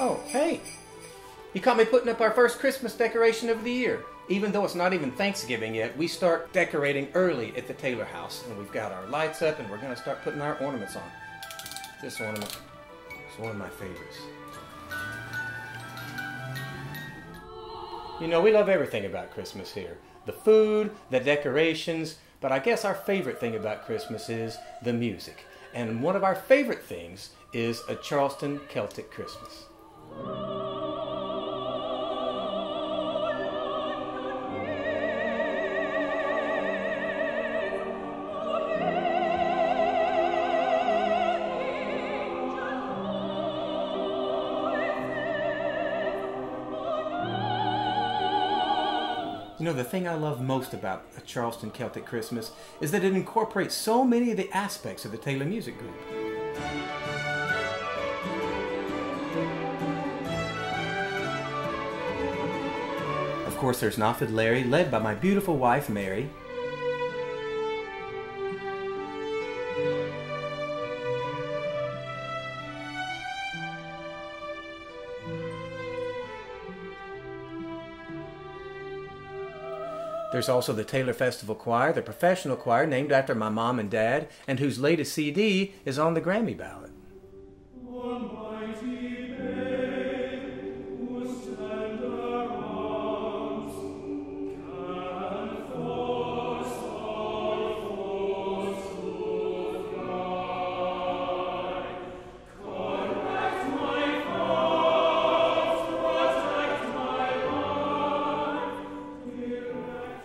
Oh, hey. You caught me putting up our first Christmas decoration of the year. Even though it's not even Thanksgiving yet, we start decorating early at the Taylor house. And we've got our lights up and we're going to start putting our ornaments on. This ornament is one of my favorites. You know, we love everything about Christmas here the food, the decorations, but I guess our favorite thing about Christmas is the music. And one of our favorite things is a Charleston Celtic Christmas. You know, the thing I love most about a Charleston Celtic Christmas is that it incorporates so many of the aspects of the Taylor Music Group. Of course, there's Na Fidléirí, led by my beautiful wife, Mary. There's also the Taylor Festival Choir, the professional choir named after my mom and dad, and whose latest CD is on the Grammy ballot.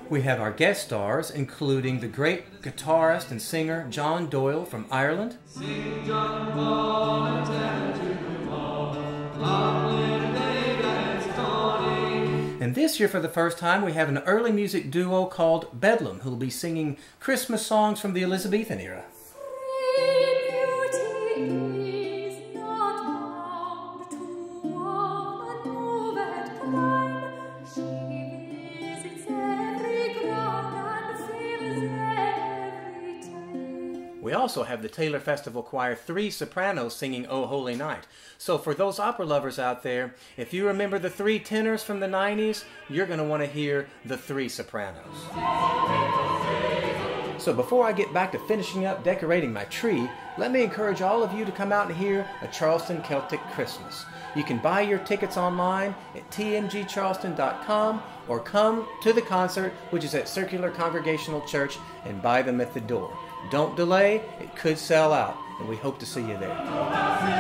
We have our guest stars, including the great guitarist and singer John Doyle from Ireland. And this year, for the first time, we have an early music duo called Bedlam, who will be singing Christmas songs from the Elizabethan era. We also have the Taylor Festival Choir, three sopranos singing Oh Holy Night. So for those opera lovers out there, if you remember the three tenors from the 90s, you're going to want to hear the three sopranos. So before I get back to finishing up decorating my tree, let me encourage all of you to come out and hear a Charleston Celtic Christmas. You can buy your tickets online at tmgcharleston.com or come to the concert, which is at Circular Congregational Church, and buy them at the door. Don't delay, it could sell out, and we hope to see you there.